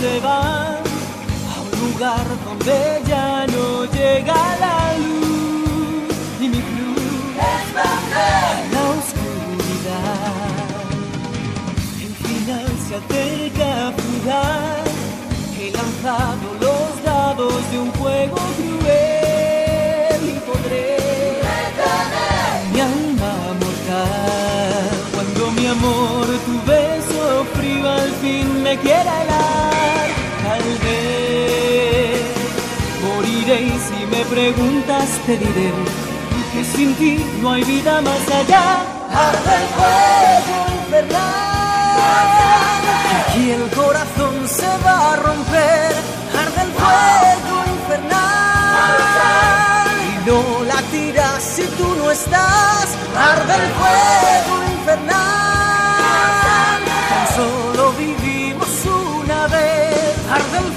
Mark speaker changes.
Speaker 1: se van a un lugar donde ya no llega la luz y mi cruz es la oscuridad. El final se acerca a fugaz, he lanzado los dados de un juego cruel y podré mi alma mortal. Cuando mi amor tu beso frío al fin me quiera helar, si me preguntas te diré que sin ti no hay vida más allá. Arde el fuego infernal, aquí el corazón se va a romper. Arde el fuego infernal, y no la tiras si tú no estás. Arde el fuego infernal, tan solo vivimos una vez. Arde el